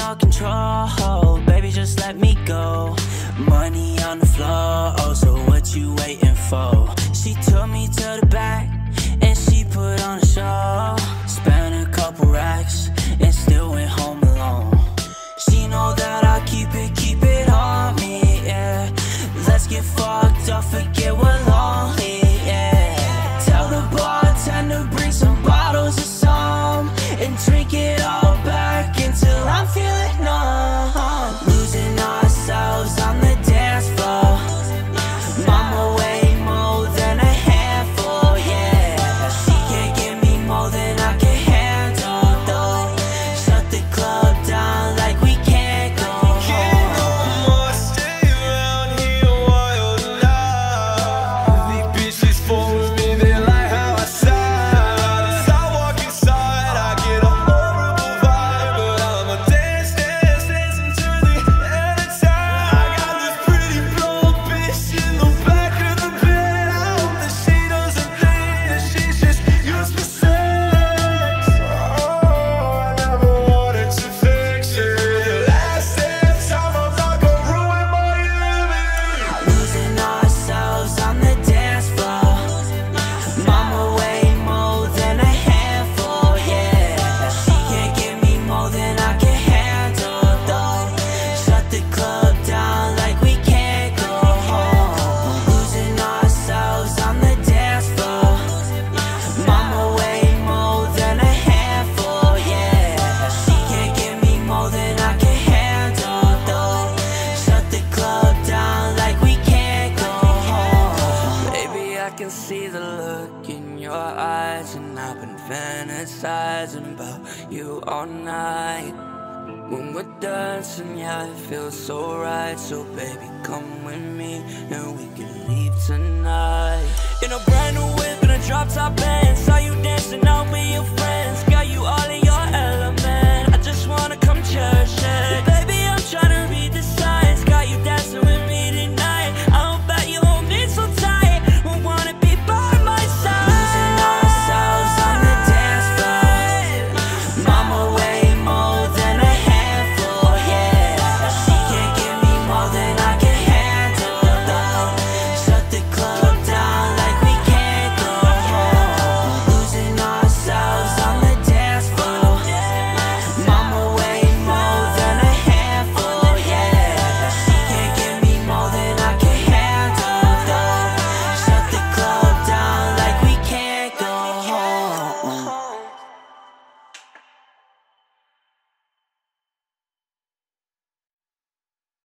all control. Baby, just let me go. Money on the floor, oh, so what you waiting for? She took me to the back and she put on a show. Spent a couple racks and still went home alone. She know that I keep it, keep it on me, yeah. Let's get fucked up, forget we're lonely, yeah. Tell the bartender bring some bottles of some and drink it can see the look in your eyes, and I've been fantasizing about you all night. When we're dancing, yeah, it feels so right. So, baby, come with me, and we can leave tonight. In a brand new whip, in a drop top.